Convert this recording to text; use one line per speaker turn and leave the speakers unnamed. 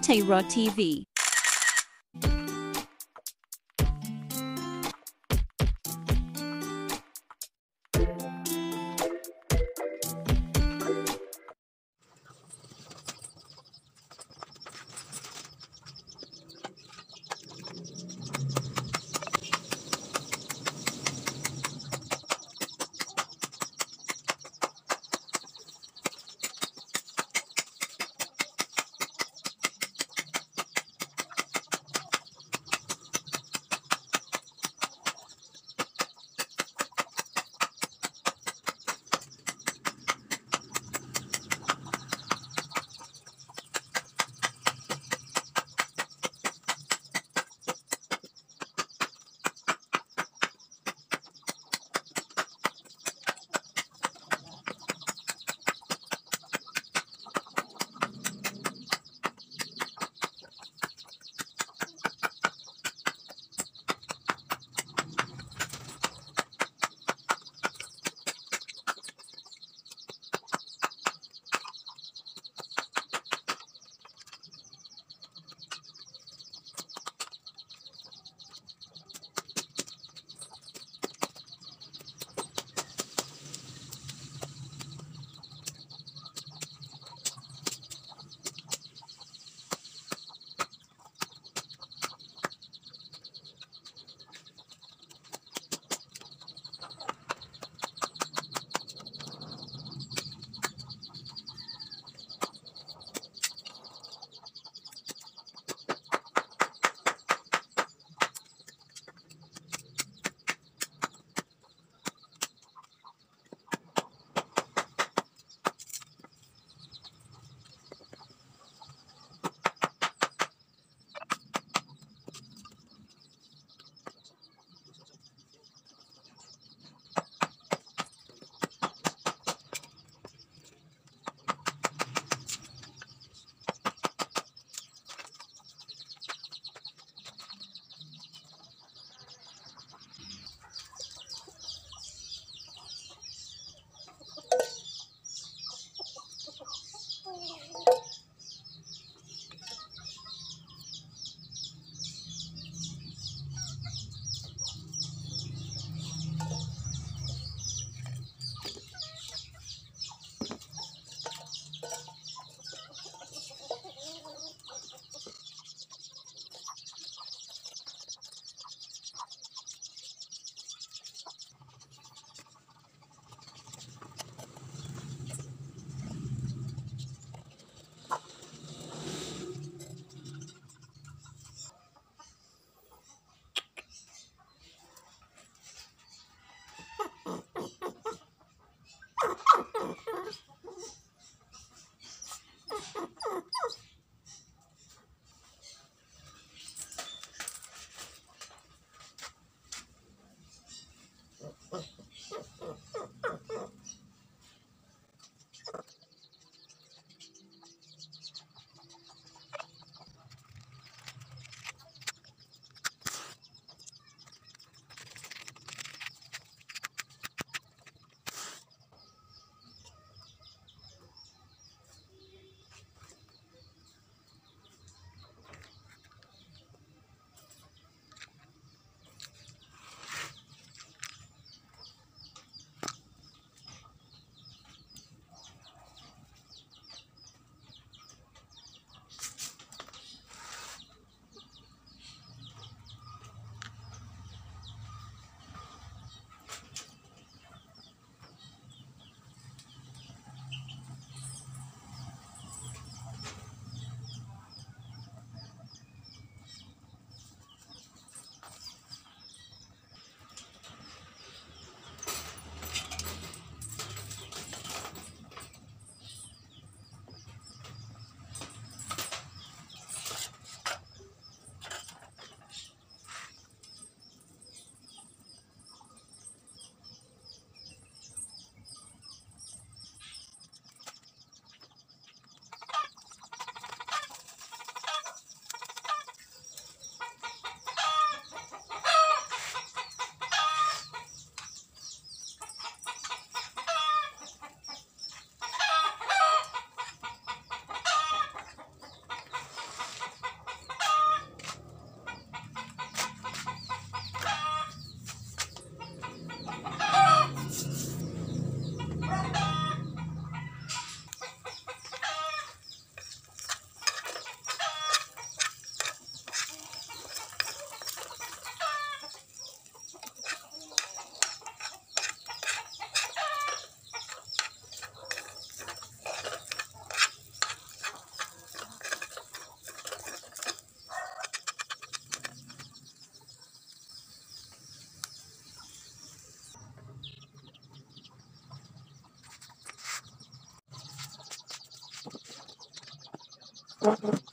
Latte TV. Gracias.